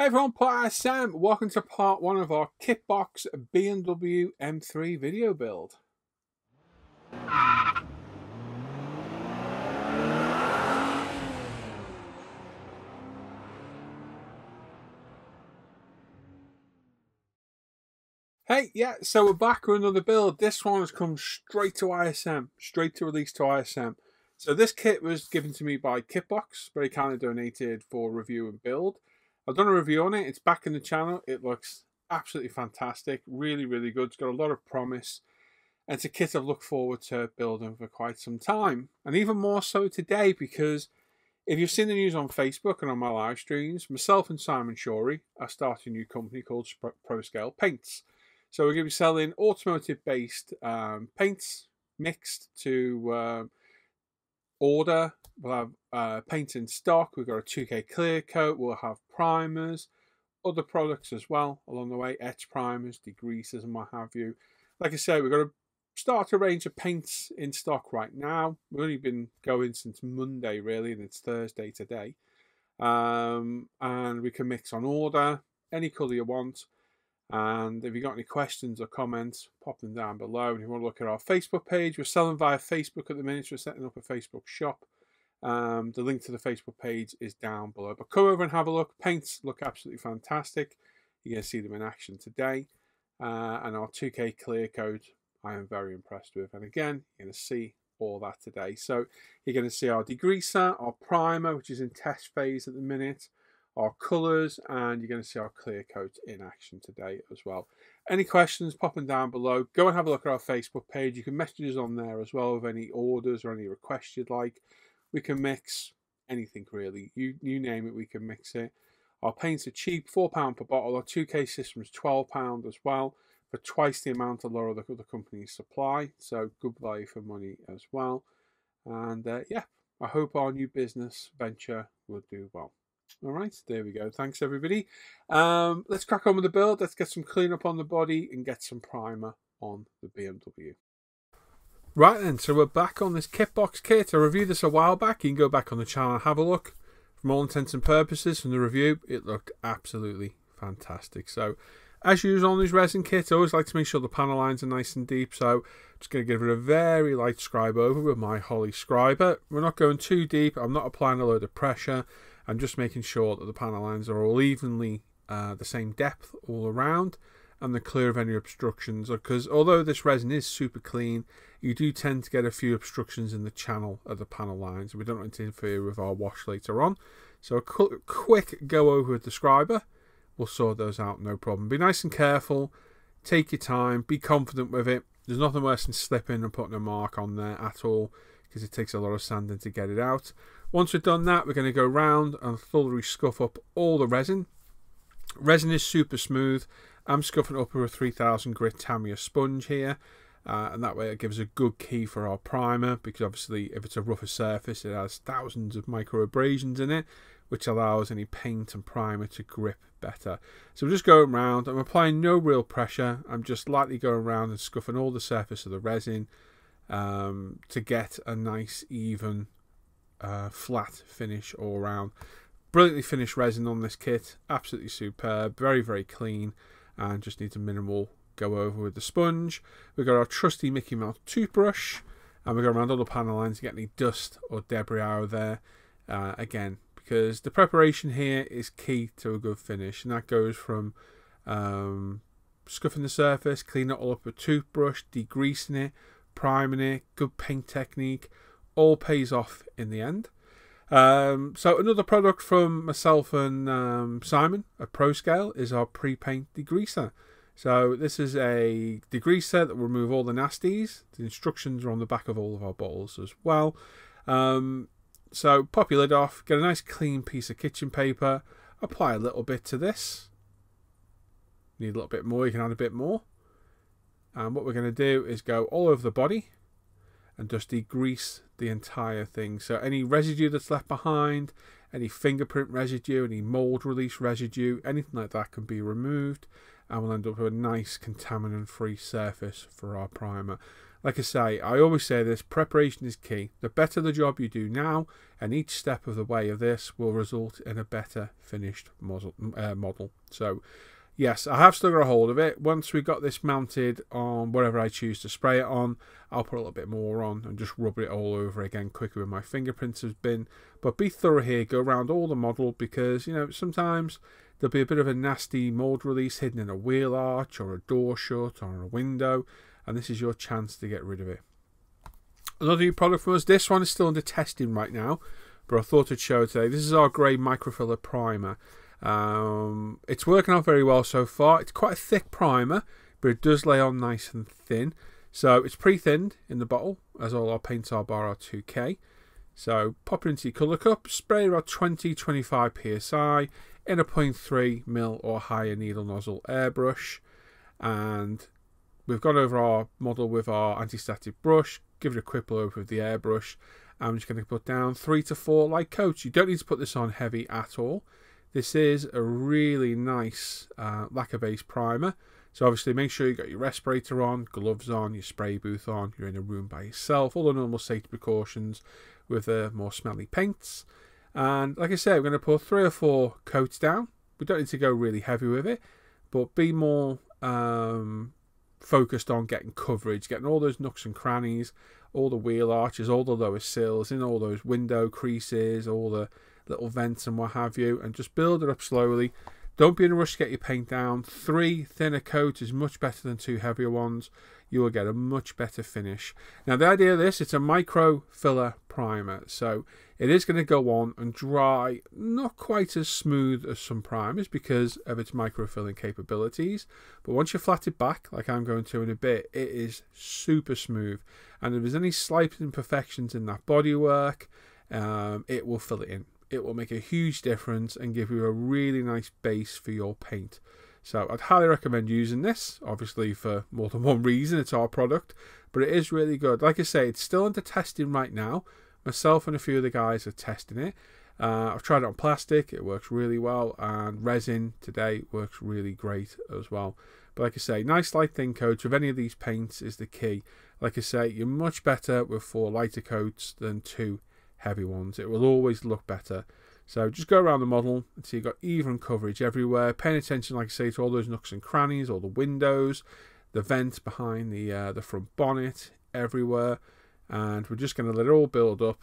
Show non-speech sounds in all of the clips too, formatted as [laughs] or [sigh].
Hey everyone, Paul ISM. Welcome to part one of our Kitbox BMW M3 video build. Hey, yeah, so we're back with another build. This one has come straight to ISM, straight to release to ISM. So this kit was given to me by Kitbox, very kindly donated for review and build. I've done a review on it. It's back in the channel. It looks absolutely fantastic. Really, really good. It's got a lot of promise. And it's a kit I've looked forward to building for quite some time. And even more so today because if you've seen the news on Facebook and on my live streams, myself and Simon Shorey are starting a new company called ProScale Paints. So we're going to be selling automotive-based um, paints mixed to uh, order We'll have uh, paint in stock. We've got a 2K clear coat. We'll have primers, other products as well along the way, etch primers, degreasers, and what have you. Like I say, we've got a start a range of paints in stock right now. We've only been going since Monday, really, and it's Thursday today. Um, and we can mix on order any colour you want. And if you've got any questions or comments, pop them down below. And if you want to look at our Facebook page, we're selling via Facebook at the minute. We're setting up a Facebook shop. Um, the link to the Facebook page is down below. But come over and have a look. Paints look absolutely fantastic. You're going to see them in action today. Uh, and our 2K clear coat, I am very impressed with. And again, you're going to see all that today. So you're going to see our degreaser, our primer, which is in test phase at the minute, our colours, and you're going to see our clear coat in action today as well. Any questions, pop them down below. Go and have a look at our Facebook page. You can message us on there as well with any orders or any requests you'd like we can mix anything really. You you name it, we can mix it. Our paints are cheap, four pound per bottle. Our 2K system is twelve pound as well for twice the amount of of the other companies supply. So good value for money as well. And uh, yeah, I hope our new business venture will do well. All right, there we go. Thanks everybody. Um, let's crack on with the build. Let's get some cleanup on the body and get some primer on the BMW. Right then, so we're back on this Kitbox kit. I reviewed this a while back. You can go back on the channel and have a look. From all intents and purposes, from the review, it looked absolutely fantastic. So, as usual on these resin kits, I always like to make sure the panel lines are nice and deep. So, I'm just going to give it a very light scribe over with my Holley scriber. We're not going too deep. I'm not applying a load of pressure. I'm just making sure that the panel lines are all evenly uh, the same depth all around and the clear of any obstructions because although this resin is super clean you do tend to get a few obstructions in the channel of the panel lines. We don't want to interfere with our wash later on. So a quick go over with the scriber will sort those out no problem. Be nice and careful. Take your time. Be confident with it. There's nothing worse than slipping and putting a mark on there at all because it takes a lot of sanding to get it out. Once we've done that we're going to go round and thoroughly scuff up all the resin. Resin is super smooth I'm scuffing up a 3000 grit Tamiya sponge here. Uh, and that way it gives a good key for our primer because obviously if it's a rougher surface it has thousands of micro abrasions in it which allows any paint and primer to grip better. So I'm just going around, I'm applying no real pressure, I'm just lightly going around and scuffing all the surface of the resin um, to get a nice even uh, flat finish all around. Brilliantly finished resin on this kit, absolutely superb, very very clean and just needs a minimal go over with the sponge. We've got our trusty Mickey Mouse toothbrush and we go around all the panel lines to get any dust or debris out of there. Uh, again, because the preparation here is key to a good finish and that goes from um, scuffing the surface, cleaning it all up with a toothbrush, degreasing it, priming it, good paint technique, all pays off in the end. Um, so another product from myself and um, Simon at ProScale is our pre-paint degreaser. So this is a degreaser that will remove all the nasties. The instructions are on the back of all of our bottles as well. Um, so pop your lid off, get a nice clean piece of kitchen paper, apply a little bit to this. Need a little bit more, you can add a bit more. And what we're going to do is go all over the body and just degrease the entire thing. So any residue that's left behind, any fingerprint residue, any mold release residue, anything like that can be removed and we'll end up with a nice contaminant free surface for our primer. like I say, I always say this preparation is key. The better the job you do now, and each step of the way of this will result in a better finished model. Uh, model. So, yes, I have still got a hold of it. Once we got this mounted on whatever I choose to spray it on, I'll put a little bit more on and just rub it all over again quicker with my fingerprints has been. But be thorough here, go around all the model because, you know, sometimes there'll be a bit of a nasty mold release hidden in a wheel arch or a door shut or a window and this is your chance to get rid of it. Another new product from us. This one is still under testing right now, but I thought I'd show it today. This is our grey microfiller primer. Um, it's working out very well so far. It's quite a thick primer, but it does lay on nice and thin. So it's pre-thinned in the bottle, as all our paints are bar our 2K. So pop it into your colour cup, spray about 20-25 psi in a 0.3 mil or higher needle nozzle airbrush, and We've gone over our model with our anti-static brush, give it a quick blow with the airbrush. I'm just going to put down three to four light coats. You don't need to put this on heavy at all. This is a really nice uh, lacquer-based primer. So obviously make sure you got your respirator on, gloves on, your spray booth on, you're in a room by yourself, all the normal safety precautions with the more smelly paints. And like I said, we're going to put three or four coats down. We don't need to go really heavy with it, but be more um, focused on getting coverage, getting all those nooks and crannies, all the wheel arches, all the lower sills, in all those window creases, all the little vents and what have you, and just build it up slowly. Don't be in a rush to get your paint down. Three thinner coats is much better than two heavier ones. You will get a much better finish. Now the idea of this, it's a micro filler primer. So it is going to go on and dry not quite as smooth as some primers because of its microfilling capabilities. But once you flat it back, like I'm going to in a bit, it is super smooth. And if there's any slight imperfections in that bodywork, um, it will fill it in. It will make a huge difference and give you a really nice base for your paint. So I'd highly recommend using this, obviously for more than [laughs] one reason, it's our product, but it is really good. Like I say, it's still under testing right now, Myself and a few of the guys are testing it. Uh, I've tried it on plastic, it works really well, and resin today works really great as well. But like I say, nice light thin coats with any of these paints is the key. Like I say, you're much better with four lighter coats than two heavy ones. It will always look better. So just go around the model and see you've got even coverage everywhere. Paying attention, like I say, to all those nooks and crannies, all the windows, the vents behind the uh, the front bonnet, everywhere and we're just going to let it all build up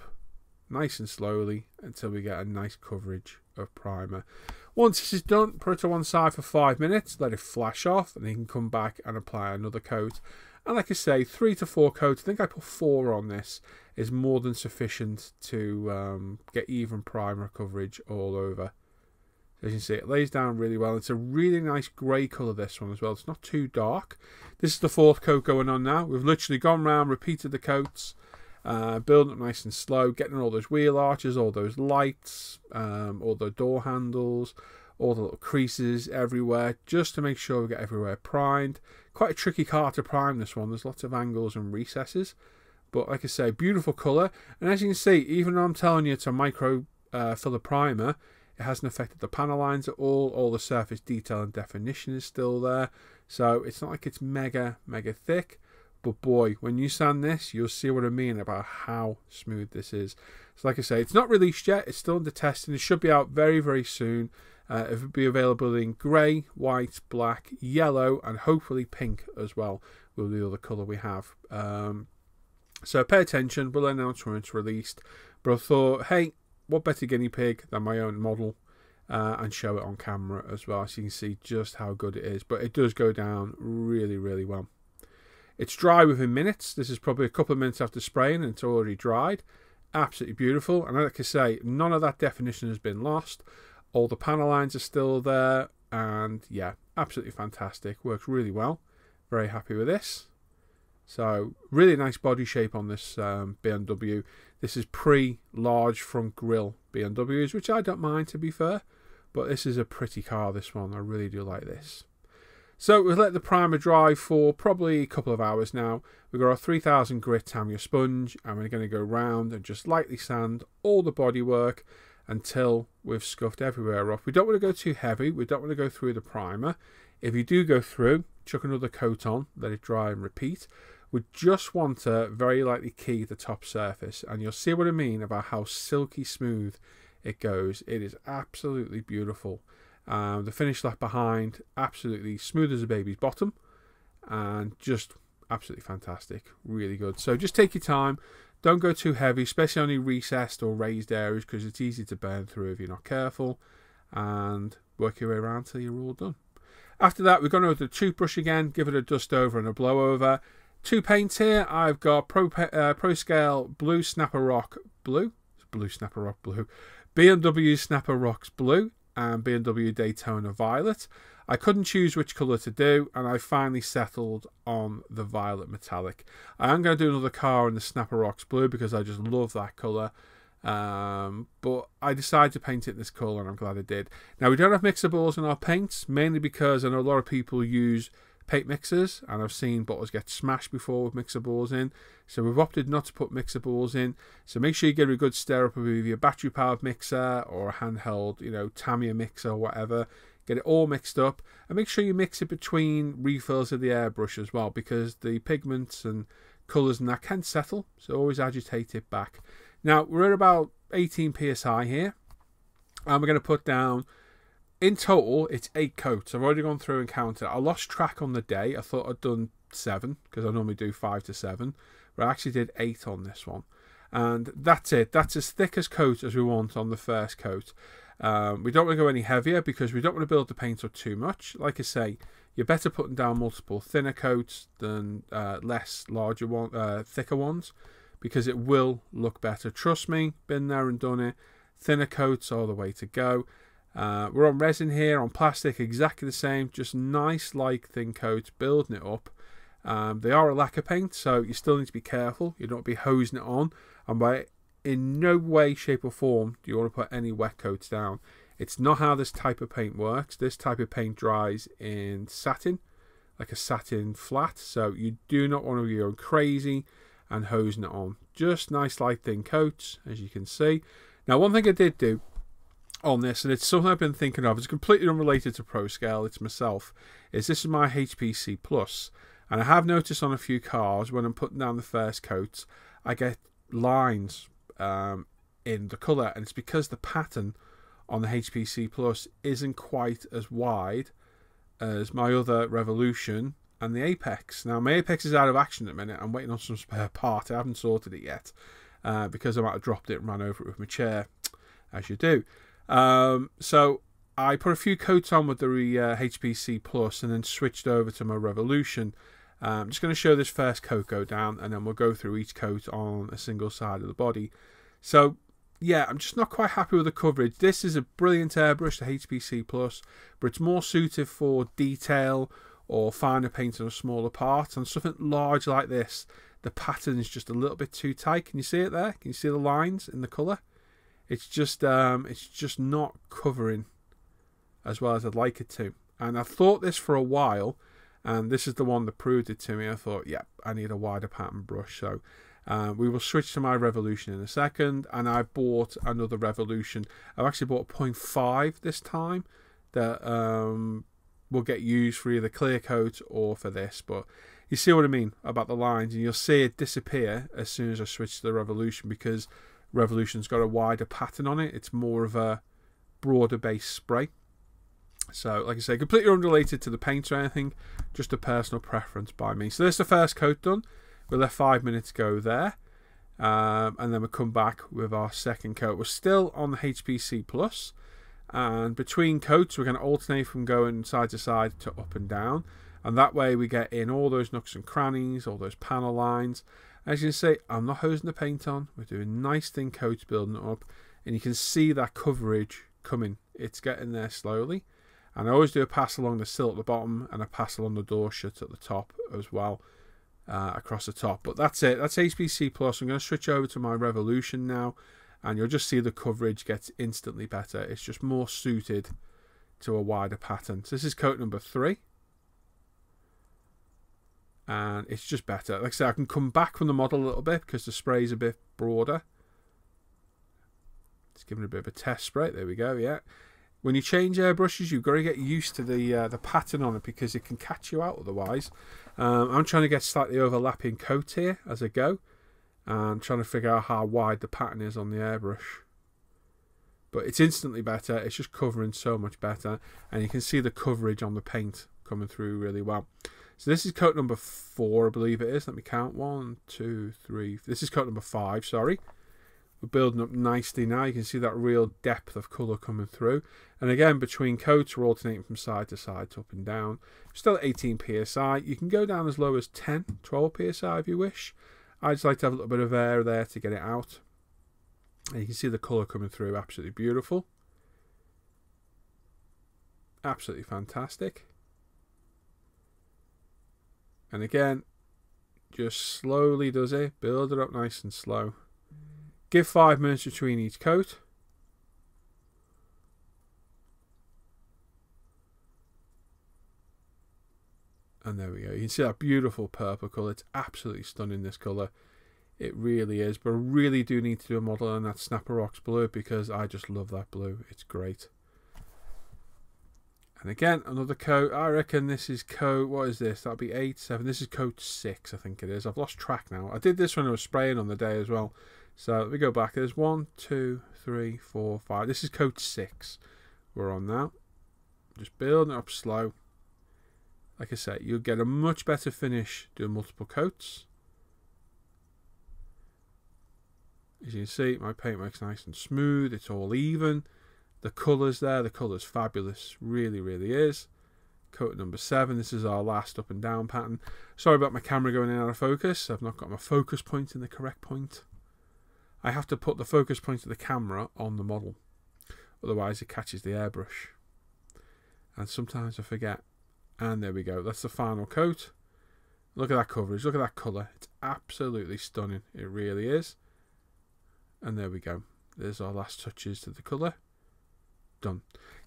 nice and slowly until we get a nice coverage of primer. Once this is done, put it to one side for five minutes, let it flash off, and then you can come back and apply another coat. And like I say, three to four coats, I think I put four on this, is more than sufficient to um, get even primer coverage all over. As you can see, it lays down really well. It's a really nice grey colour, this one as well. It's not too dark. This is the fourth coat going on now. We've literally gone round, repeated the coats, uh, building up nice and slow, getting all those wheel arches, all those lights, um, all the door handles, all the little creases everywhere, just to make sure we get everywhere primed. Quite a tricky car to prime this one. There's lots of angles and recesses. But like I say, beautiful colour. And as you can see, even though I'm telling you it's a micro uh, filler primer, it hasn't affected the panel lines at all. All the surface detail and definition is still there. So it's not like it's mega, mega thick. But boy, when you sand this, you'll see what I mean about how smooth this is. So like I say, it's not released yet. It's still under testing. It should be out very, very soon. Uh, it will be available in grey, white, black, yellow, and hopefully pink as well will be the other colour we have. Um, so pay attention. We'll announce when it's released. But I thought, hey, what better guinea pig than my own model uh, and show it on camera as well so you can see just how good it is but it does go down really really well it's dry within minutes this is probably a couple of minutes after spraying and it's already dried absolutely beautiful and like I say none of that definition has been lost all the panel lines are still there and yeah absolutely fantastic works really well very happy with this so really nice body shape on this um, BMW. This is pre-large front grille BMWs, which I don't mind to be fair. But this is a pretty car, this one. I really do like this. So we've let the primer dry for probably a couple of hours now. We've got our 3000 grit Tamiya sponge and we're going to go round and just lightly sand all the bodywork until we've scuffed everywhere off. We don't want to go too heavy. We don't want to go through the primer. If you do go through, chuck another coat on, let it dry and repeat. we just want to very lightly key the top surface and you'll see what I mean about how silky smooth it goes. It is absolutely beautiful. Um, the finish left behind, absolutely smooth as a baby's bottom and just absolutely fantastic. Really good. So just take your time. Don't go too heavy, especially on any recessed or raised areas because it's easy to burn through if you're not careful. And work your way around till you're all done. After that, we're going to the toothbrush again, give it a dust over and a blow over. Two paints here. I've got Pro, uh, Pro Scale Blue Snapper Rock Blue. Blue Snapper Rock Blue. BMW Snapper Rocks Blue and BMW Daytona Violet. I couldn't choose which colour to do, and I finally settled on the Violet Metallic. I am going to do another car in the Snapper Rocks Blue because I just love that colour. Um, but I decided to paint it this colour, and I'm glad I did. Now, we don't have mixer balls in our paints, mainly because I know a lot of people use paint mixers and I've seen bottles get smashed before with mixer balls in so we've opted not to put mixer balls in so make sure you get a good stir up with your battery powered mixer or a handheld you know Tamiya mixer or whatever get it all mixed up and make sure you mix it between refills of the airbrush as well because the pigments and colours and that can settle so always agitate it back now we're at about 18 psi here and we're going to put down in total, it's eight coats. I've already gone through and counted. I lost track on the day. I thought I'd done seven because I normally do five to seven, but I actually did eight on this one. And that's it. That's as thick as coat as we want on the first coat. Um, we don't want to go any heavier because we don't want to build the paint up too much. Like I say, you're better putting down multiple thinner coats than uh, less larger one, uh, thicker ones because it will look better. Trust me, been there and done it. Thinner coats are the way to go. Uh, we're on resin here, on plastic, exactly the same, just nice like thin coats, building it up. Um, they are a lacquer paint, so you still need to be careful. You don't be hosing it on, and by in no way, shape, or form do you want to put any wet coats down. It's not how this type of paint works. This type of paint dries in satin, like a satin flat, so you do not want to be going crazy and hosing it on. Just nice light thin coats, as you can see. Now, one thing I did do on this, and it's something I've been thinking of. It's completely unrelated to Pro Scale. It's myself. Is this is my HPC Plus. Plus, and I have noticed on a few cars when I'm putting down the first coats, I get lines um, in the color, and it's because the pattern on the HPC Plus isn't quite as wide as my other Revolution and the Apex. Now my Apex is out of action at the minute. I'm waiting on some spare part. I haven't sorted it yet uh, because I might have dropped it and ran over it with my chair, as you do. Um, so I put a few coats on with the uh, HPC Plus and then switched over to my Revolution. I'm just going to show this first coat go down and then we'll go through each coat on a single side of the body. So yeah, I'm just not quite happy with the coverage. This is a brilliant airbrush, the HPC Plus, but it's more suited for detail or finer paint on smaller part. On something large like this, the pattern is just a little bit too tight. Can you see it there? Can you see the lines in the colour? It's just um, it's just not covering as well as I'd like it to. And I've thought this for a while, and this is the one that proved it to me. I thought, yeah, I need a wider pattern brush. So uh, we will switch to my Revolution in a second. And I bought another Revolution. I've actually bought a 0.5 this time that um, will get used for either clear coat or for this. But you see what I mean about the lines, and you'll see it disappear as soon as I switch to the Revolution because Revolution's got a wider pattern on it. It's more of a broader base spray. So, like I say, completely unrelated to the paint or anything, just a personal preference by me. So, there's the first coat done. We'll let five minutes go there. Um, and then we'll come back with our second coat. We're still on the HPC Plus, and between coats, we're going to alternate from going side to side to up and down. And that way, we get in all those nooks and crannies, all those panel lines, as you can see, I'm not hosing the paint on. We're doing nice thin coats building up. And you can see that coverage coming. It's getting there slowly. And I always do a pass along the sill at the bottom and a pass along the door shut at the top as well. Uh, across the top. But that's it. That's HPC Plus. I'm going to switch over to my Revolution now. And you'll just see the coverage gets instantly better. It's just more suited to a wider pattern. So this is coat number three and it's just better. Like I said, I can come back from the model a little bit because the spray is a bit broader. Just giving it a bit of a test spray. There we go, yeah. When you change airbrushes, you've got to get used to the uh, the pattern on it because it can catch you out otherwise. Um, I'm trying to get slightly overlapping coat here as I go, and trying to figure out how wide the pattern is on the airbrush. But it's instantly better. It's just covering so much better, and you can see the coverage on the paint coming through really well. So this is coat number four, I believe it is. Let me count. One, two, three. This is coat number five, sorry. Building up nicely now. You can see that real depth of colour coming through. And again, between coats, we're alternating from side to side, to up and down. Still 18 psi. You can go down as low as 10, 12 psi if you wish. I just like to have a little bit of air there to get it out. And you can see the colour coming through, absolutely beautiful. Absolutely fantastic. And again, just slowly does it, build it up nice and slow. Give five minutes between each coat. And there we go. You can see that beautiful purple colour. It's absolutely stunning, this colour. It really is. But I really do need to do a model on that Snapper Rocks blue because I just love that blue. It's great. And again, another coat. I reckon this is coat, what is this? That'll be 8, 7. This is coat 6, I think it is. I've lost track now. I did this when I was spraying on the day as well. So me go back. There's one, two, three, four, five. This is coat 6 we're on now. Just building it up slow like I said, you'll get a much better finish doing multiple coats. As you can see, my paint works nice and smooth. It's all even. The colours there, the colour's fabulous. Really, really is. Coat number seven. This is our last up and down pattern. Sorry about my camera going in out of focus. I've not got my focus point in the correct point. I have to put the focus point of the camera on the model. Otherwise it catches the airbrush. And sometimes I forget and there we go. That's the final coat. Look at that coverage. Look at that colour. It's absolutely stunning. It really is. And there we go. There's our last touches to the colour. Done.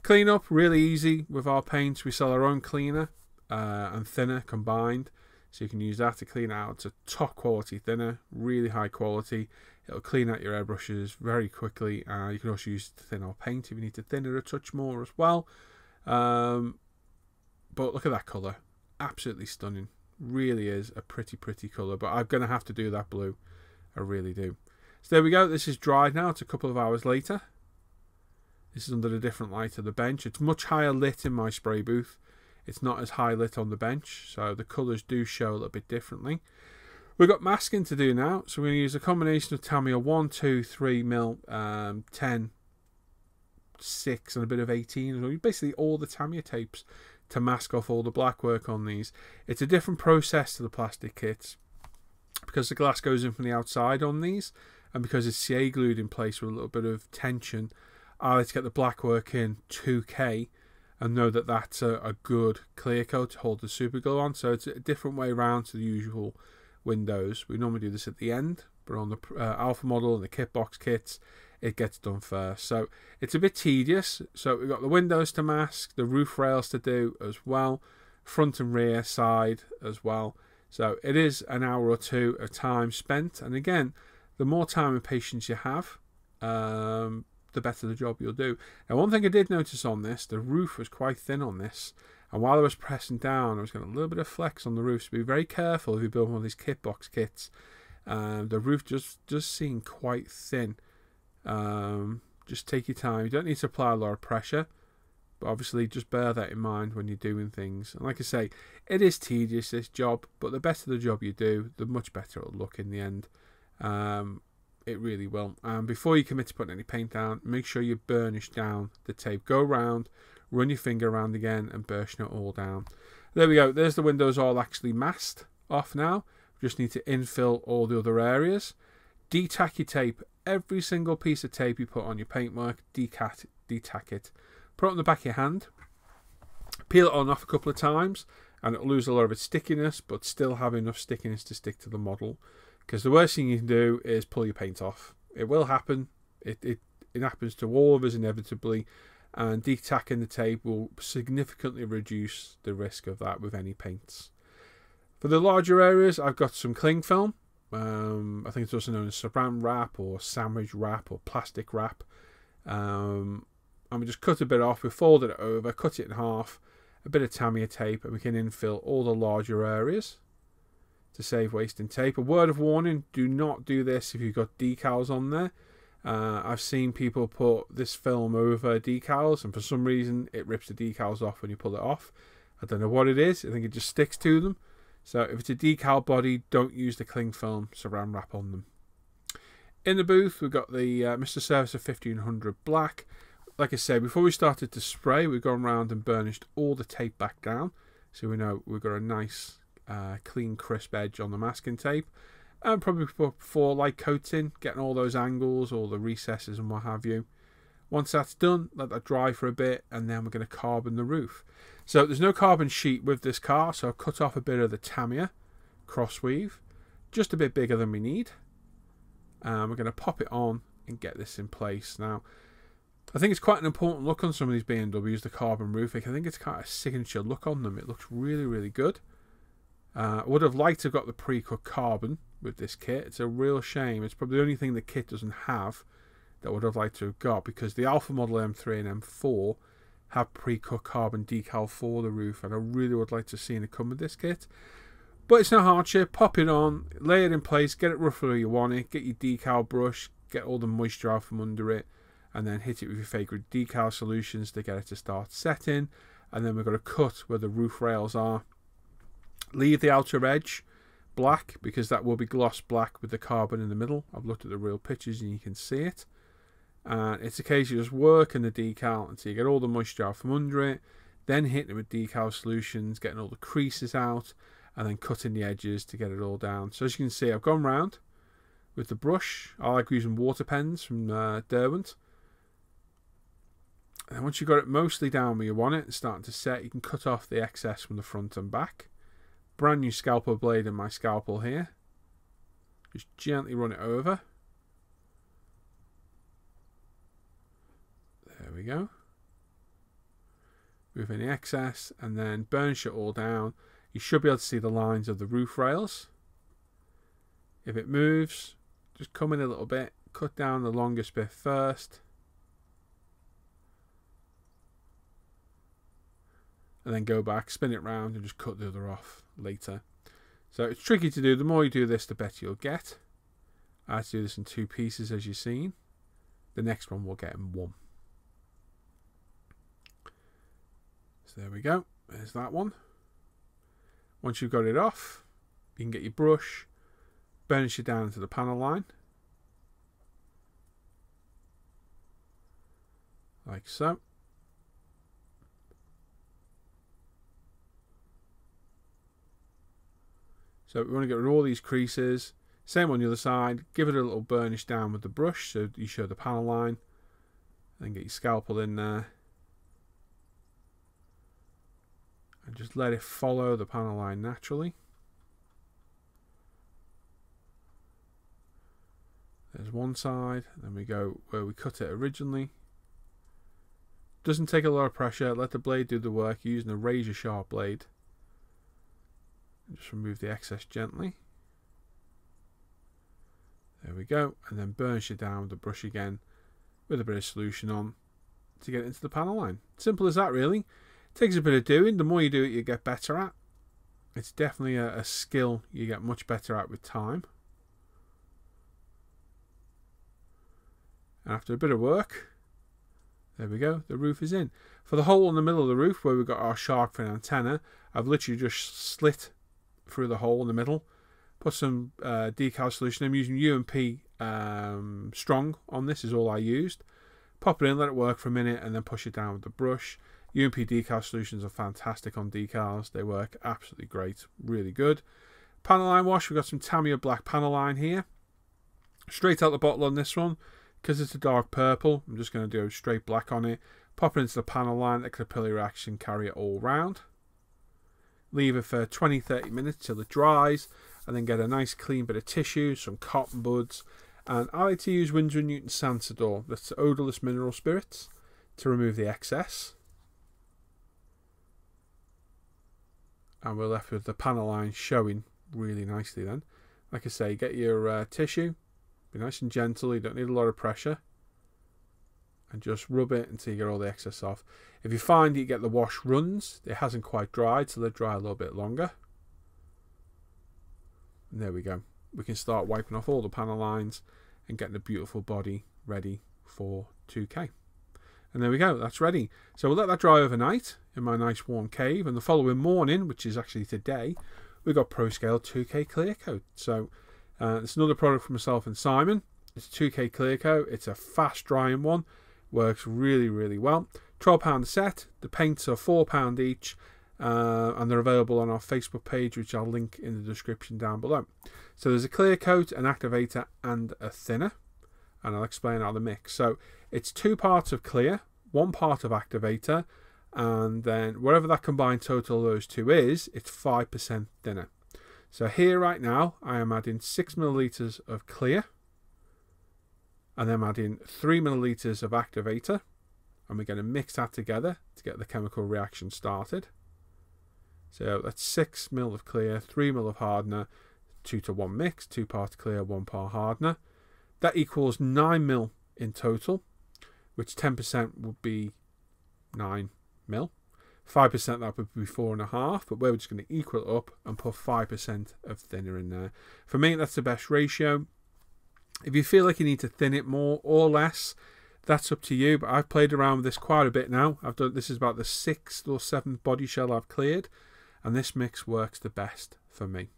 Clean up, really easy with our paints. We sell our own cleaner uh, and thinner combined. So you can use that to clean out. It's a top quality thinner, really high quality. It'll clean out your airbrushes very quickly. Uh, you can also use to thin our paint if you need to thin it a touch more as well. Um, but look at that colour. Absolutely stunning. Really is a pretty, pretty colour. But I'm going to have to do that blue. I really do. So there we go. This is dried now. It's a couple of hours later. This is under a different light of the bench. It's much higher lit in my spray booth. It's not as high lit on the bench. So the colours do show a little bit differently. We've got masking to do now. So we're going to use a combination of Tamiya 1, 2, 3 mil, um, 10, 6 and a bit of 18. Basically all the Tamiya tapes to mask off all the black work on these. It's a different process to the plastic kits because the glass goes in from the outside on these and because it's CA glued in place with a little bit of tension, I like to get the black work in 2K and know that that's a, a good clear coat to hold the super glue on. So it's a different way around to the usual windows. We normally do this at the end, but on the uh, Alpha model and the Kitbox kits, it gets done first. So it's a bit tedious. So we've got the windows to mask, the roof rails to do as well, front and rear side as well. So it is an hour or two of time spent. And again, the more time and patience you have, um, the better the job you'll do. Now, one thing I did notice on this, the roof was quite thin on this. And while I was pressing down, I was getting a little bit of flex on the roof. So be very careful if you build one of these Kitbox kits. Um, the roof just just seemed quite thin. Um, just take your time. You don't need to apply a lot of pressure, but obviously just bear that in mind when you're doing things. And like I say, it is tedious this job, but the better the job you do, the much better it'll look in the end. Um, it really will. And before you commit to putting any paint down, make sure you burnish down the tape. Go around, run your finger around again, and burnish it all down. There we go. There's the windows all actually masked off now. We just need to infill all the other areas. Detack your tape every single piece of tape you put on your paintwork, decat, detack it. Put it on the back of your hand, peel it on off a couple of times, and it'll lose a lot of its stickiness, but still have enough stickiness to stick to the model. Because the worst thing you can do is pull your paint off. It will happen. It, it, it happens to all of us inevitably, and detacking the tape will significantly reduce the risk of that with any paints. For the larger areas, I've got some cling film. Um, I think it's also known as saran wrap or sandwich wrap or plastic wrap. Um, and we just cut a bit off, we folded it over, cut it in half, a bit of Tamiya tape, and we can infill all the larger areas to save wasting tape. A word of warning, do not do this if you've got decals on there. Uh, I've seen people put this film over decals, and for some reason it rips the decals off when you pull it off. I don't know what it is. I think it just sticks to them. So if it's a decal body, don't use the cling film saran wrap on them. In the booth, we've got the uh, Mr. Surfacer 1500 Black. Like I said, before we started to spray, we've gone around and burnished all the tape back down. So we know we've got a nice, uh, clean, crisp edge on the masking tape. And probably for light coating, getting all those angles, all the recesses and what have you. Once that's done, let that dry for a bit, and then we're going to carbon the roof. So there's no carbon sheet with this car, so I've cut off a bit of the Tamiya cross weave, just a bit bigger than we need. And we're going to pop it on and get this in place. Now, I think it's quite an important look on some of these BMWs, the carbon roof. I think it's kind of a signature look on them. It looks really, really good. Uh, would have liked to have got the pre-cut carbon with this kit. It's a real shame. It's probably the only thing the kit doesn't have that would have liked to have got because the Alpha Model M3 and M4 have pre-cut carbon decal for the roof and I really would like to see it come with this kit. But it's no hardship. Pop it on, lay it in place, get it roughly where you want it, get your decal brush, get all the moisture out from under it, and then hit it with your favorite decal solutions to get it to start setting. And then we're going to cut where the roof rails are. Leave the outer edge black because that will be gloss black with the carbon in the middle. I've looked at the real pictures and you can see it. And it's a case you just working the decal until you get all the moisture out from under it, then hitting it with decal solutions, getting all the creases out, and then cutting the edges to get it all down. So as you can see, I've gone round with the brush. I like using water pens from uh, Derwent. And once you've got it mostly down where you want it and starting to set, you can cut off the excess from the front and back. Brand new scalpel blade in my scalpel here. Just gently run it over. There we go. Move any excess and then burnish it all down. You should be able to see the lines of the roof rails. If it moves, just come in a little bit, cut down the longest bit first. And then go back, spin it round and just cut the other off later. So it's tricky to do. The more you do this, the better you'll get. I had to do this in two pieces as you've seen. The next one will get in one. So there we go. There's that one. Once you've got it off, you can get your brush, burnish it down to the panel line. Like so. So we want to get rid of all these creases. Same on the other side. Give it a little burnish down with the brush so you show the panel line. Then get your scalpel in there. And just let it follow the panel line naturally. There's one side. Then we go where we cut it originally. Doesn't take a lot of pressure. Let the blade do the work using a razor sharp blade. Just remove the excess gently. There we go. And then burnish it down with the brush again with a bit of solution on to get into the panel line. Simple as that, really. takes a bit of doing. The more you do it, you get better at. It's definitely a, a skill you get much better at with time. And after a bit of work, there we go, the roof is in. For the hole in the middle of the roof where we've got our shark fin antenna, I've literally just slit through the hole in the middle. Put some uh, decal solution. I'm using UMP um, strong on this is all I used. Pop it in, let it work for a minute, and then push it down with the brush. UMP decal solutions are fantastic on decals. They work absolutely great, really good. Panel line wash. We've got some Tamiya black panel line here. Straight out the bottle on this one because it's a dark purple. I'm just going to do straight black on it. Pop it into the panel line. The capillary action carry it all round leave it for 20 30 minutes till it dries and then get a nice clean bit of tissue some cotton buds and I like to use Winsor & Newton Sansodor that's odorless mineral spirits to remove the excess. And we're left with the panel line showing really nicely then. Like I say get your uh, tissue be nice and gentle you don't need a lot of pressure and just rub it until you get all the excess off. If you find you get the wash runs, it hasn't quite dried, so let dry a little bit longer. And there we go. We can start wiping off all the panel lines and getting a beautiful body ready for 2K. And there we go, that's ready. So we'll let that dry overnight in my nice warm cave. And the following morning, which is actually today, we've got ProScale 2K Clear Coat. So uh, it's another product from myself and Simon. It's 2K Clear Coat. It's a fast drying one. Works really, really well. £12 set. The paints are £4 each. Uh, and they're available on our Facebook page, which I'll link in the description down below. So there's a clear coat, an activator, and a thinner. And I'll explain how the mix. So it's two parts of clear, one part of activator, and then whatever that combined total of those two is, it's 5% thinner. So here right now, I am adding 6 milliliters of clear, and then adding 3 milliliters of activator, and we're going to mix that together to get the chemical reaction started. So that's 6 ml of clear, 3 ml of hardener, 2 to 1 mix, 2 parts clear, 1 part hardener. That equals 9 ml in total, which 10% would be 9 mil. 5% that would be 4.5, but we're just going to equal it up and put 5% of thinner in there. For me, that's the best ratio. If you feel like you need to thin it more or less, that's up to you. But I've played around with this quite a bit now. I've done this is about the sixth or seventh body shell I've cleared, and this mix works the best for me.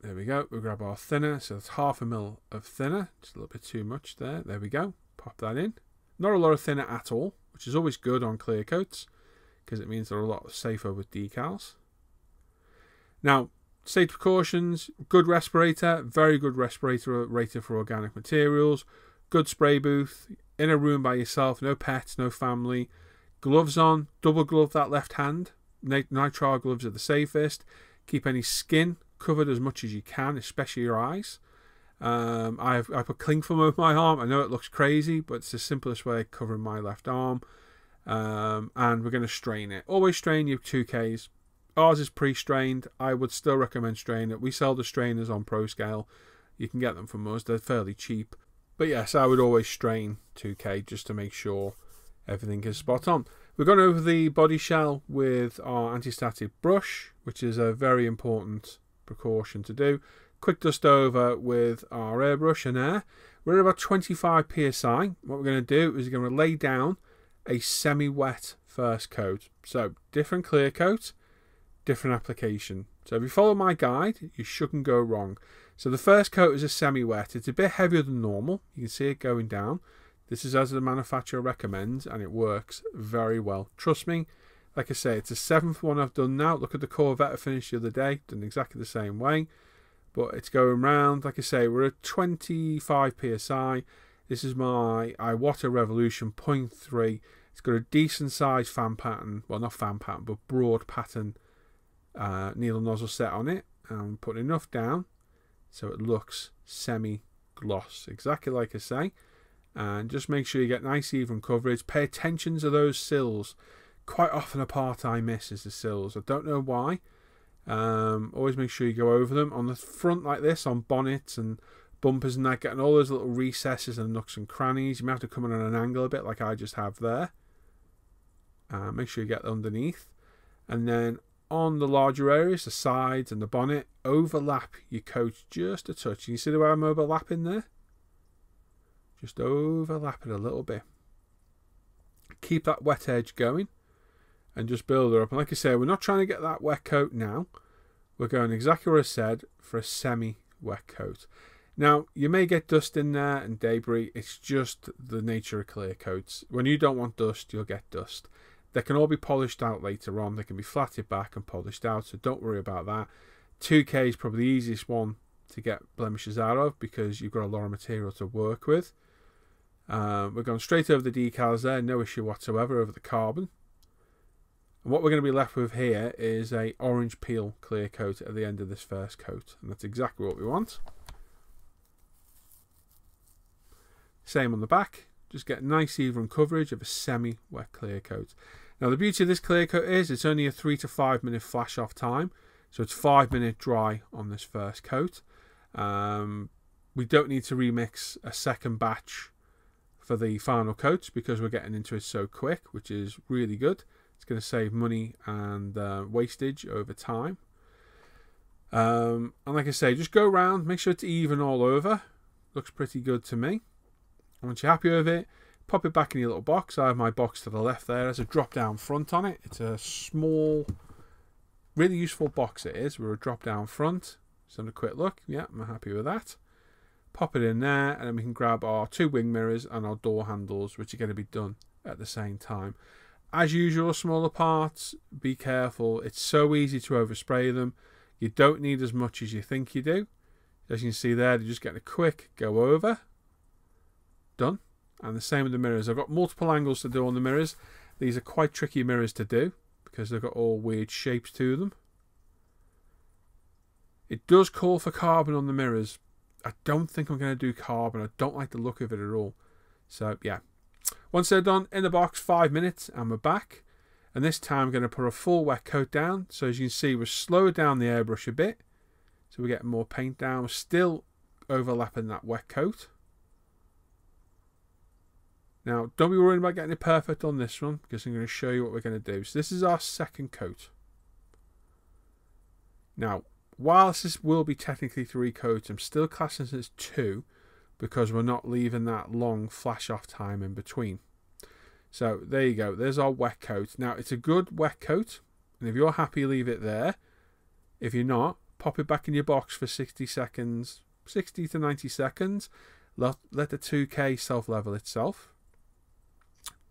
There we go. We grab our thinner. So it's half a mil of thinner. Just a little bit too much there. There we go. Pop that in. Not a lot of thinner at all, which is always good on clear coats because it means they're a lot safer with decals. Now, safety precautions, good respirator, very good respirator rated for organic materials, good spray booth, in a room by yourself, no pets, no family, gloves on, double glove that left hand, nitrile gloves are the safest, keep any skin covered as much as you can, especially your eyes. Um, I've I put cling film over my arm. I know it looks crazy, but it's the simplest way of covering my left arm. Um, and we're going to strain it. Always strain your 2Ks. Ours is pre-strained. I would still recommend straining it. We sell the strainers on ProScale. You can get them from us. They're fairly cheap. But yes, I would always strain 2K just to make sure everything is spot on. We're going over the body shell with our anti-static brush, which is a very important precaution to do. Quick dust over with our airbrush and air. We're at about 25 psi. What we're going to do is we're going to lay down a semi-wet first coat. So different clear coat, different application. So if you follow my guide, you shouldn't go wrong. So the first coat is a semi-wet. It's a bit heavier than normal. You can see it going down. This is as the manufacturer recommends and it works very well. Trust me, like I say, it's the seventh one I've done now. Look at the Corvette I finished the other day, done exactly the same way. But it's going round. Like I say, we're at 25 psi. This is my Iwata Revolution 0.3. It's got a decent sized fan pattern. Well, not fan pattern, but broad pattern uh, needle nozzle set on it. I'm putting enough down so it looks semi gloss, exactly like I say. And just make sure you get nice even coverage. Pay attention to those sills quite often a part I miss is the sills. I don't know why. Um, always make sure you go over them on the front like this on bonnets and bumpers and that, getting all those little recesses and nooks and crannies. You may have to come in on an angle a bit like I just have there. Uh, make sure you get underneath, and then on the larger areas, the sides and the bonnet, overlap your coat just a touch. You see the way I'm overlapping there? Just overlap it a little bit. Keep that wet edge going and just build her up. And like I say, we're not trying to get that wet coat now. We're going exactly what I said for a semi-wet coat. Now, you may get dust in there and debris. It's just the nature of clear coats. When you don't want dust, you'll get dust. They can all be polished out later on. They can be flatted back and polished out, so don't worry about that. 2K is probably the easiest one to get blemishes out of because you've got a lot of material to work with. Uh, we're going straight over the decals there, no issue whatsoever over the carbon. And what we're going to be left with here is a orange peel clear coat at the end of this first coat. And that's exactly what we want. Same on the back. Just get nice even coverage of a semi-wet clear coat. Now the beauty of this clear coat is it's only a 3 to 5 minute flash off time. So it's 5 minute dry on this first coat. Um, we don't need to remix a second batch for the final coats because we're getting into it so quick, which is really good. It's going to save money and uh, wastage over time. Um, and like I say, just go around, make sure it's even all over. Looks pretty good to me. Once you're happy with it, pop it back in your little box. I have my box to the left there. There's a drop down front on it. It's a small, really useful box it is with a drop down front. Just have a quick look. Yeah, I'm happy with that. Pop it in there and then we can grab our two wing mirrors and our door handles which are going to be done at the same time. As usual, smaller parts, be careful. It's so easy to overspray them. You don't need as much as you think you do. As you can see there, they just get a quick go over. Done. And the same with the mirrors. I've got multiple angles to do on the mirrors. These are quite tricky mirrors to do because they've got all weird shapes to them. It does call for carbon on the mirrors. I don't think I'm going to do carbon. I don't like the look of it at all. So, yeah. Once they're done, in the box, five minutes, and we're back. And this time I'm going to put a full wet coat down. So as you can see, we're slowed down the airbrush a bit. So we're getting more paint down. We're still overlapping that wet coat. Now, don't be worrying about getting it perfect on this one because I'm going to show you what we're going to do. So this is our second coat. Now, whilst this will be technically three coats, I'm still classing this as two because we're not leaving that long flash off time in between. So there you go. There's our wet coat. Now it's a good wet coat, and if you're happy, leave it there. If you're not, pop it back in your box for 60 seconds, 60 to 90 seconds. Let, let the 2K self level itself.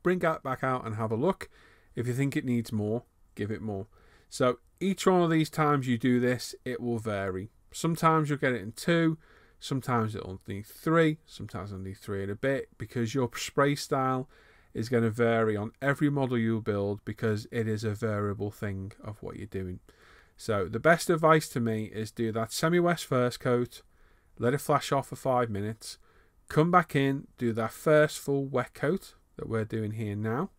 Bring that back out and have a look. If you think it needs more, give it more. So each one of these times you do this, it will vary. Sometimes you'll get it in two, sometimes it'll need three, sometimes it'll need three and a bit because your spray style is going to vary on every model you build because it is a variable thing of what you're doing. So the best advice to me is do that semi-west first coat, let it flash off for five minutes, come back in, do that first full wet coat that we're doing here now.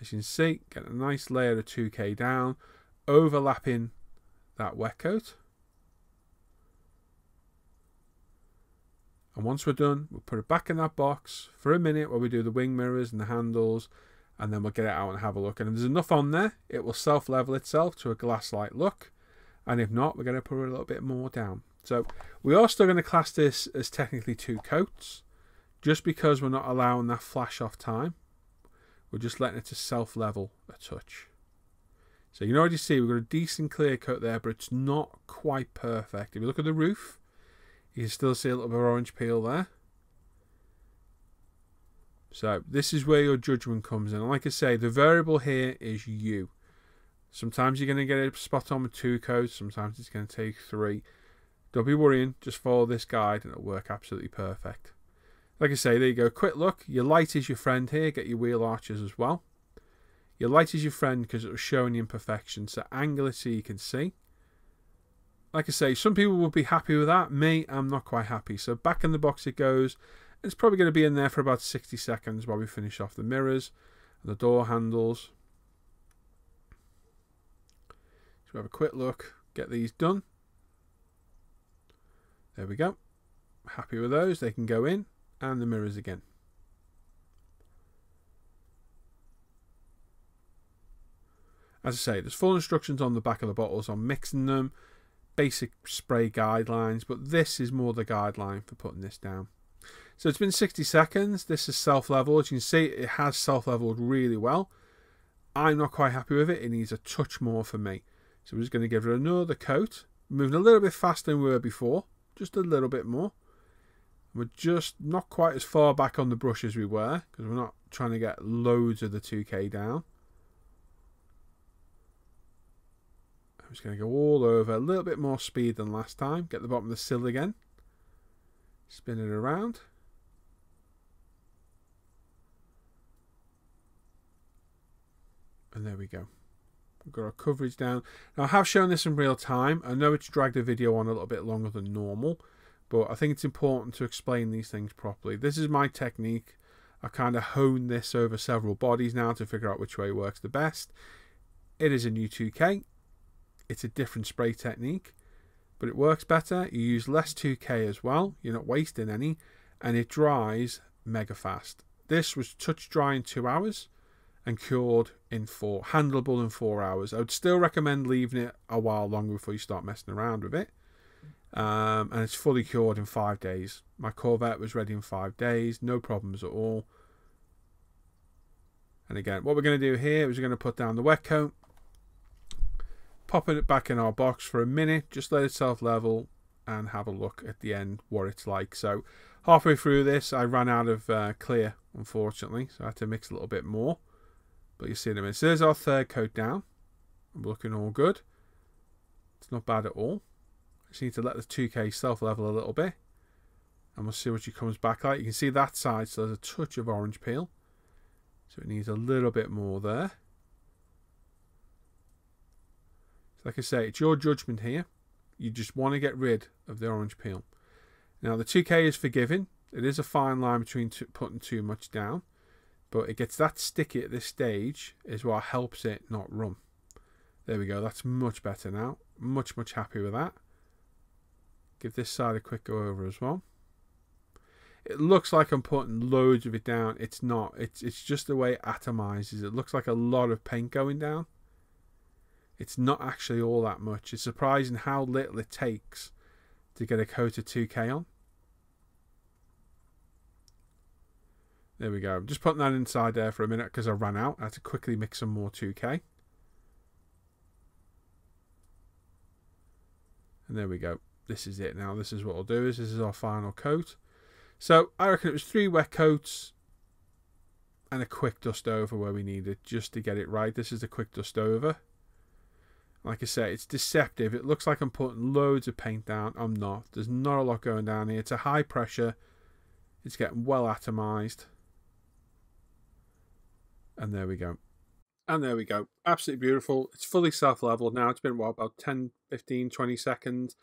As you can see, get a nice layer of 2K down, overlapping that wet coat. And once we're done, we'll put it back in that box for a minute while we do the wing mirrors and the handles, and then we'll get it out and have a look. And if there's enough on there, it will self-level itself to a glass-like look. And if not, we're going to put a little bit more down. So we are still going to class this as technically two coats, just because we're not allowing that flash off time. We're just letting it to self-level a touch. So you can already see we've got a decent clear coat there, but it's not quite perfect. If you look at the roof, you can still see a little bit of orange peel there. So this is where your judgment comes in. Like I say, the variable here is you. Sometimes you're going to get a spot on with two codes. Sometimes it's going to take three. Don't be worrying. Just follow this guide and it'll work absolutely perfect. Like I say, there you go. Quick look. Your light is your friend here. Get your wheel arches as well. Your light is your friend because it will show the imperfections. So angle it so you can see like I say, some people will be happy with that. Me, I'm not quite happy. So back in the box it goes. It's probably going to be in there for about 60 seconds while we finish off the mirrors and the door handles. So we have a quick look, get these done. There we go. Happy with those. They can go in and the mirrors again. As I say, there's full instructions on the back of the bottles on mixing them, basic spray guidelines, but this is more the guideline for putting this down. So it's been 60 seconds. This is self-leveled. As you can see, it has self-leveled really well. I'm not quite happy with it. It needs a touch more for me. So we're just going to give it another coat. Moving a little bit faster than we were before. Just a little bit more. We're just not quite as far back on the brush as we were because we're not trying to get loads of the 2K down. I'm just going to go all over a little bit more speed than last time. Get the bottom of the sill again. Spin it around. And there we go. We've got our coverage down. Now I have shown this in real time. I know it's dragged the video on a little bit longer than normal. But I think it's important to explain these things properly. This is my technique. I kind of honed this over several bodies now to figure out which way works the best. It is a new 2K. It's a different spray technique. but it works better. You use less 2K as well. You're not wasting any, and it dries mega fast. This was touch dry in two hours and cured in four, handleable in four hours. I would still recommend leaving it a while longer before you start messing around with it. Um, and it's fully cured in five days. My Corvette was ready in five days, no problems at all. And again, what we're going to do here is we're going to put down the wet coat, pop it back in our box for a minute, just let it self level and have a look at the end what it's like. So halfway through this, I ran out of uh, clear, unfortunately, so I had to mix a little bit more. But you see in a minute. So there's our third coat down. I'm looking all good. It's not bad at all. Just need to let the 2K self level a little bit. And we'll see what she comes back like. You can see that side, so there's a touch of orange peel. So it needs a little bit more there. So like I say, it's your judgment here. You just want to get rid of the orange peel. Now the 2K is forgiving. It is a fine line between putting too much down. But it gets that sticky at this stage is what helps it not run. There we go. That's much better now. Much, much happy with that. Give this side a quick go over as well. It looks like I'm putting loads of it down. It's not. It's it's just the way it atomizes. It looks like a lot of paint going down. It's not actually all that much. It's surprising how little it takes to get a coat of 2K on. There we go. I'm just putting that inside there for a minute because I ran out. I had to quickly mix some more 2K. And there we go this is it now. This is what we'll do. Is this is our final coat. So I reckon it was three wet coats and a quick dust over where we needed just to get it right. This is a quick dust over. Like I say, it's deceptive. It looks like I'm putting loads of paint down. I'm not. There's not a lot going down here. It's a high pressure. It's getting well atomized. And there we go. And there we go. Absolutely beautiful. It's fully self-leveled now. It's been, what, about 10, 15, 20 seconds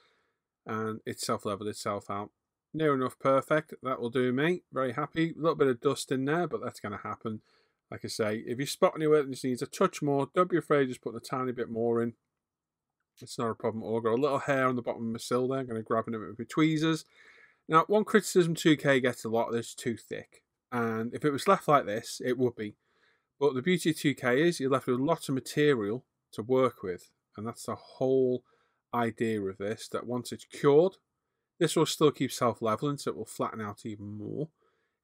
and it's self-leveled itself out. Near enough perfect. That will do me. Very happy. A little bit of dust in there, but that's going to happen. Like I say, if you spot anywhere that needs a touch more, don't be afraid. Just put a tiny bit more in. It's not a problem at all. Got a little hair on the bottom of my sill there. I'm going to grab it with my tweezers. Now, one criticism 2K gets a lot is too thick. And if it was left like this, it would be. But the beauty of 2K is you're left with lots of material to work with. And that's the whole idea of this that once it's cured, this will still keep self-leveling, so it will flatten out even more.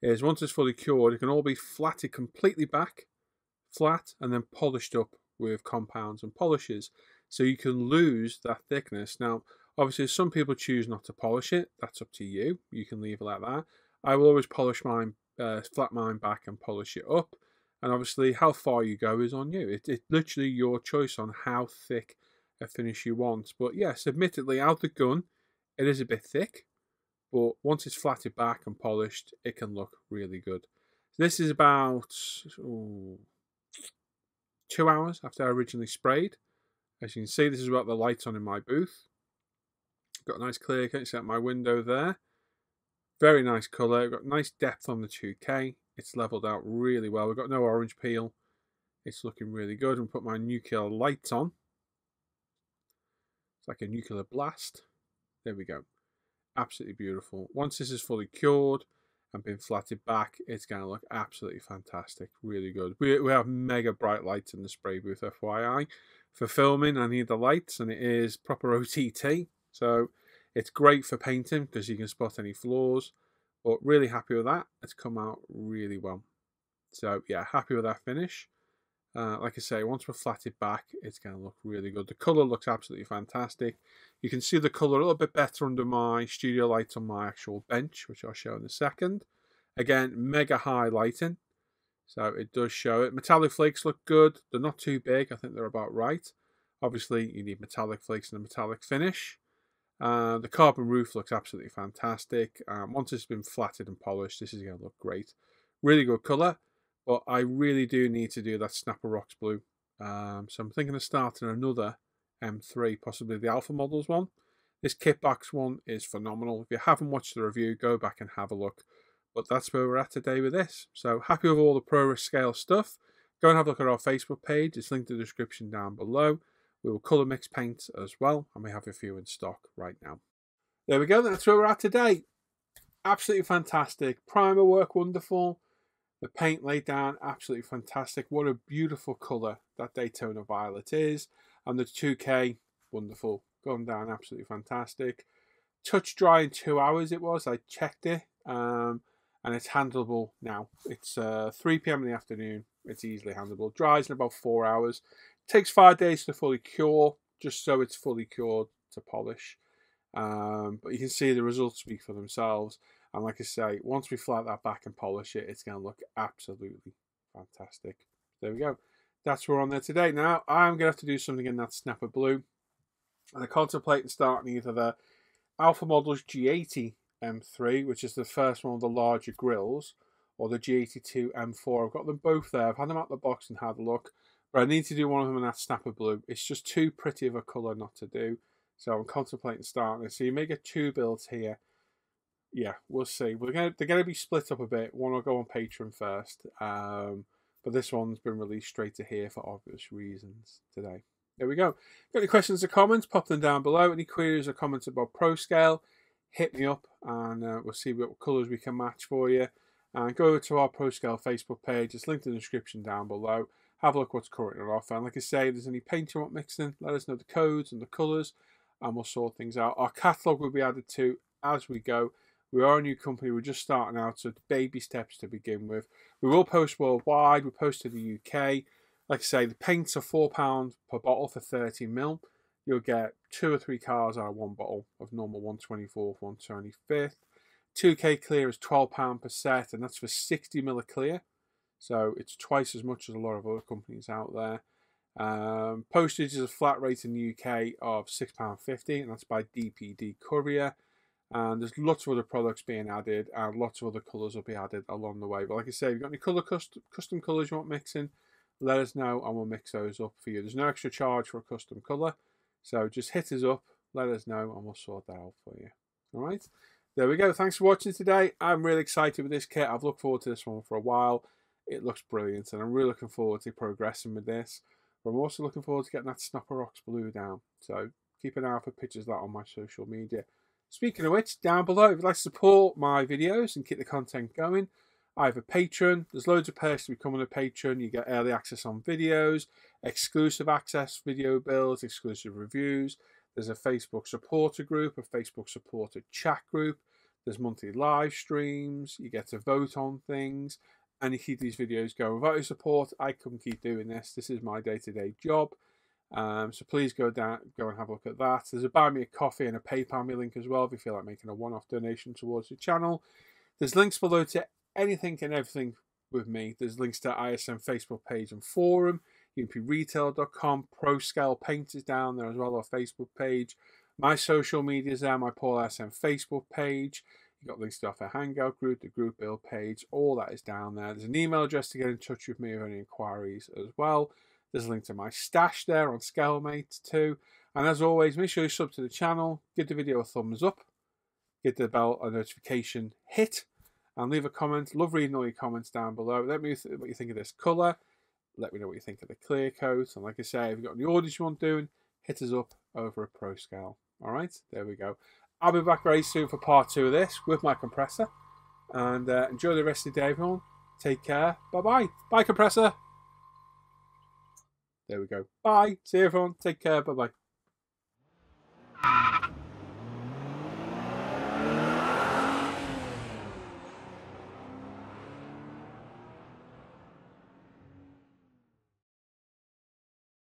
Is once it's fully cured, it can all be flatted completely back, flat, and then polished up with compounds and polishes. So you can lose that thickness. Now, obviously, some people choose not to polish it. That's up to you. You can leave it like that. I will always polish mine, uh, flat mine back and polish it up. And obviously, how far you go is on you. It, it's literally your choice on how thick a finish you want. But yes, admittedly, out the gun, it is a bit thick, but once it's flatted back and polished, it can look really good. This is about ooh, two hours after I originally sprayed. As you can see, this is what the lights on in my booth. Got a nice clear cut at my window there. Very nice colour. Got nice depth on the 2K. It's leveled out really well. We've got no orange peel. It's looking really good. And put my nuclear lights on. It's like a nuclear blast. There we go. Absolutely beautiful. Once this is fully cured and been flatted back, it's going to look absolutely fantastic. Really good. We, we have mega bright lights in the spray booth, FYI. For filming, I need the lights, and it is proper OTT. So it's great for painting because you can spot any flaws. But really happy with that. It's come out really well. So yeah, happy with that finish. Uh, like I say, once we're flatted back, it's going to look really good. The colour looks absolutely fantastic. You can see the colour a little bit better under my studio lights on my actual bench, which I'll show in a second. Again, mega high lighting, so it does show it. Metallic flakes look good. They're not too big. I think they're about right. Obviously, you need metallic flakes and a metallic finish. Uh, the carbon roof looks absolutely fantastic. Um, once it's been flatted and polished, this is going to look great. Really good colour. But I really do need to do that Snapper Rocks Blue. Um, so I'm thinking of starting another M3, possibly the Alpha Models one. This Kitbox one is phenomenal. If you haven't watched the review, go back and have a look. But that's where we're at today with this. So happy with all the ProScale stuff. Go and have a look at our Facebook page. It's linked in the description down below. We will colour mix paint as well, and we have a few in stock right now. There we go, that's where we're at today. Absolutely fantastic. Primer work, wonderful. The paint laid down, absolutely fantastic. What a beautiful colour that Daytona Violet is. And the 2K, wonderful. Gone down, absolutely fantastic. Touch dry in two hours it was. I checked it. Um, and it's handleable now. It's uh, 3 p.m. in the afternoon. It's easily handleable. Dries in about four hours. takes five days to fully cure, just so it's fully cured to polish. Um, but you can see the results speak for themselves. And like I say, once we flat that back and polish it, it's going to look absolutely fantastic. There we go. That's what we're on there today. Now, I'm going to have to do something in that snapper blue. And I contemplate starting either the Alpha Models G80 M3, which is the first one of the larger grills, or the G82 M4. I've got them both there. I've had them out the box and had a look. But I need to do one of them in that snapper blue. It's just too pretty of a colour not to do. So I'm contemplating starting it. So you may get two builds here. Yeah, we'll see. We're gonna they're gonna be split up a bit. One will go on Patreon first. Um, but this one's been released straight to here for obvious reasons today. There we go. Got any questions or comments? Pop them down below. Any queries or comments about ProScale? Hit me up and uh, we'll see what colours we can match for you. And go over to our ProScale Facebook page. It's linked in the description down below. Have a look what's currently on offer. And like I say, if there's any paint you want mixing, let us know the codes and the colours and we'll sort things out. Our catalogue will be added to as we go. We are a new company. We're just starting out, so baby steps to begin with. We will post worldwide. We post to the UK. Like I say, the paints are £4 per bottle for 30 mil. You'll get two or three cars out of one bottle of normal 124th, 125th. 2K clear is £12 per set, and that's for 60 mil of clear. So it's twice as much as a lot of other companies out there. Um, postage is a flat rate in the UK of £6.50, and that's by DPD Courier. And there's lots of other products being added, and lots of other colours will be added along the way. But like I say, if you've got any colour custom, custom colours you want mixing, let us know and we'll mix those up for you. There's no extra charge for a custom colour, so just hit us up, let us know, and we'll sort that out for you. All right, there we go. Thanks for watching today. I'm really excited with this kit. I've looked forward to this one for a while. It looks brilliant, and I'm really looking forward to progressing with this. But I'm also looking forward to getting that Snapper Rocks blue down. So keep an eye out for pictures of that on my social media. Speaking of which, down below, if you'd like to support my videos and keep the content going, I have a Patreon. There's loads of perks to becoming a patron. You get early access on videos, exclusive access video builds, exclusive reviews. There's a Facebook supporter group, a Facebook supporter chat group. There's monthly live streams. You get to vote on things and you keep these videos going. Without your support, I couldn't keep doing this. This is my day-to-day job. Um, so please go down, go and have a look at that. There's a buy me a coffee and a PayPal me link as well if you feel like making a one-off donation towards the channel. There's links below to anything and everything with me. There's links to ISM Facebook page and forum, umpretail.com, ProScale Paint is down there as well, our Facebook page. My social media is there, my Paul ISM Facebook page. You've got links to our Hangout group, the group build page, all that is down there. There's an email address to get in touch with me with any inquiries as well. There's a link to my stash there on Scalemate too. And as always, make sure you sub to the channel, give the video a thumbs up, give the bell a notification hit, and leave a comment. Love reading all your comments down below. Let me know what you think of this colour. Let me know what you think of the clear coat. And like I say, if you've got any orders you want doing, hit us up over at ProScale. All right, there we go. I'll be back very soon for part two of this with my compressor. And uh, enjoy the rest of the day, everyone. Take care. Bye-bye. Bye, compressor. There we go. Bye. See everyone. Take care. Bye-bye.